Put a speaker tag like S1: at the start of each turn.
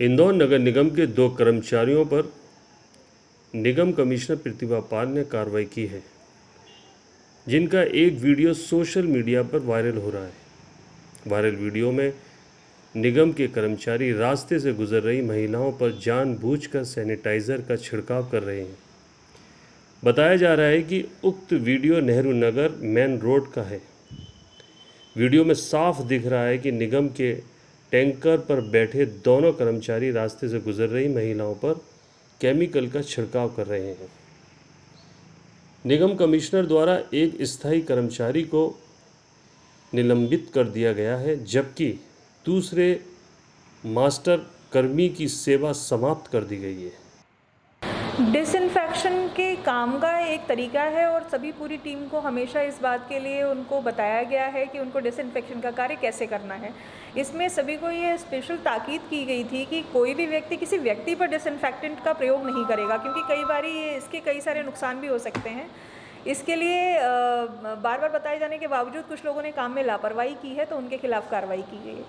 S1: इंदौर नगर निगम के दो कर्मचारियों पर निगम कमिश्नर प्रतिभा पाल ने कार्रवाई की है, जिनका एक वीडियो सोशल मीडिया पर वायरल हो रहा है। वायरल वीडियो में निगम के कर्मचारी रास्ते से गुजर रही महिलाओं पर जानबूझकर सैनिटाइज़र का छिड़काव कर रहे हैं। बताया जा रहा है कि उक्त video Nehru Nagar main road का है। वीडियो में साफ़ दिख रहा है कि निगम के टैंकर पर बैठे दोनों कर्मचारी रास्ते से गुजर रही महिलाओं पर केमिकल का छिड़काव कर रहे हैं। निगम कमिश्नर द्वारा एक स्थायी कर्मचारी को निलंबित कर दिया गया है, जबकि दूसरे मास्टर कर्मी की सेवा समाप्त कर दी गई है।
S2: डिसइंफेक्शन के काम का एक तरीका है और सभी पूरी टीम को हमेशा इस बात के लिए उनको बताया गया है कि उनको डिसइंफेक्शन का कार्य कैसे करना है। इसमें सभी को ये स्पेशल ताकीद की गई थी कि कोई भी व्यक्ति किसी व्यक्ति पर डिसइंफेक्टेंट का प्रयोग नहीं करेगा, क्योंकि कई बार ये इसके कई सारे नुकसान भी हो सकते हैं। इसके लिए बार बार बताए जाने के बावजूद कुछ लोगों ने काम में लापरवाही की है तो उनके खिलाफ कार्रवाई की गई है।